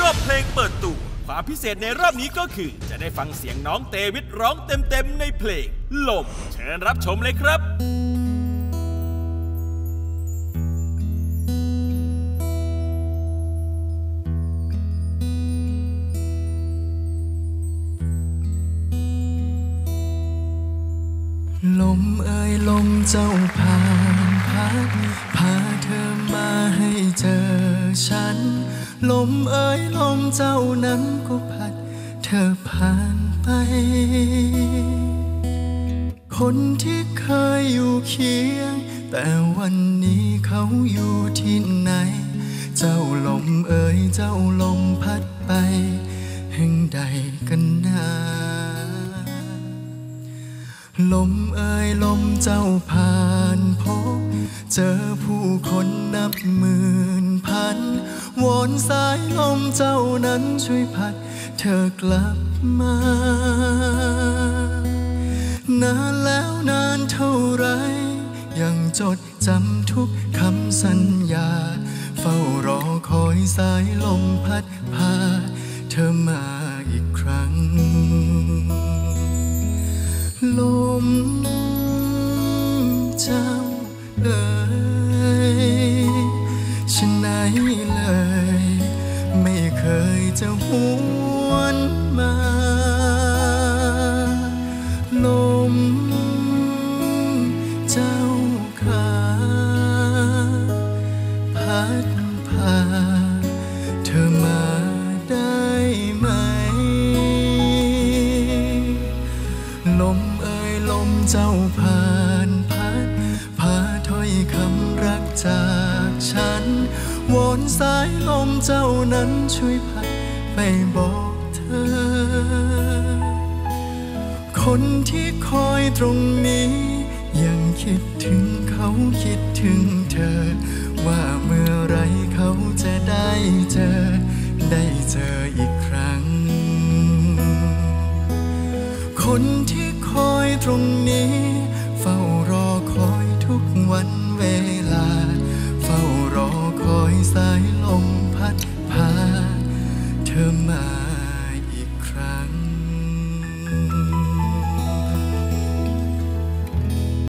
รอบเพลงเปิดตัว ความพิเศษในรอบนี้ก็คือ จะได้ฟังเสียงน้องเตวิทร้องเต็มๆในเพลงลม เชิญรับชมเลยครับลมเอ่ยลมเจ้าผ่า ลมเอ่ยลมเจ้านั้นก็พัด เธอผ่านไป คนที่เคยอยู่เคียง แต่วันนี้เขาอยู่ที่ไหน เจ้าลมเอ่ยเจ้าลมพัดไป แห่งใดกันนาลมเอ่ยลมเจ้าผ่านพบ เจอผู้คนนับหมื่นพัน วอนสายลมเจ้านั้นช่วยพัด เธอกลับมา นานแล้วนานเท่าไร ยังจดจำทุกคำสัญญา เฝ้ารอคอยสายลมพัดพา เธอมาอีกครั้ง ลมเจ้าเอ่ยฉันไหน เลย ไม่เคยจะหวนมา ลมเจ้าขาพัดพาเธอมาได้ไหม ลมเอ่ยลมเจ้าผา เจ้านั้นช่วยพัดไปบอกเธอ คนที่คอยตรงนี้ ยังคิดถึงเขาคิดถึงเธอ ว่าเมื่อไรเขาจะได้เจอ ได้เจออีกครั้ง คนที่คอยตรงนี้ เฝ้ารอคอยทุกวันเวลา